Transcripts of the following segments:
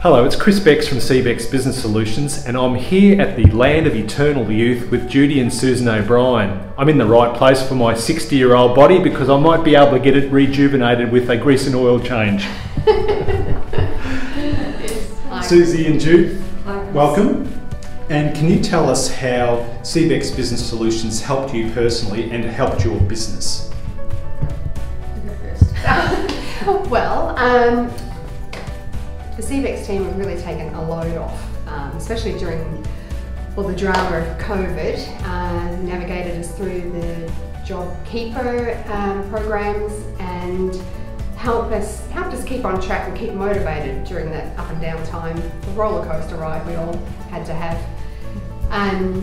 Hello, it's Chris Becks from Ceebeks Business Solutions, and I'm here at the Land of Eternal Youth with Judi and Susan O'Brien. I'm in the right place for my 60 year old body because I might be able to get it rejuvenated with a grease and oil change. Susie and Jude, welcome. And can you tell us how Ceebeks Business Solutions helped you personally and helped your business? well, um, the Ceebeks team have really taken a load off, um, especially during well, the drama of COVID, uh, navigated us through the JobKeeper um, programs and helped us helped us keep on track and keep motivated during that up and down time, the roller coaster ride we all had to have. Um,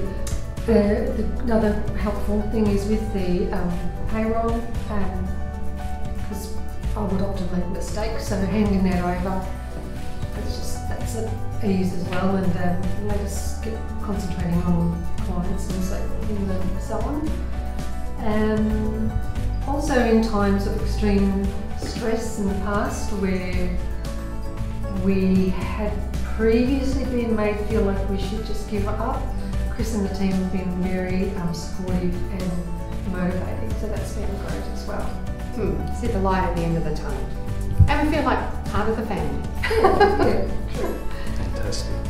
the, the another helpful thing is with the um, payroll, because um, I would often make mistakes, so handing that over it's just that's an ease as well, and um, let us get concentrating on clients and so and so on. Um, also, in times of extreme stress in the past, where we had previously been made feel like we should just give up, Chris and the team have been very um, supportive and motivating, so that's been great as well. Hmm. See the light at the end of the tunnel. And we feel like part of the family. Fantastic.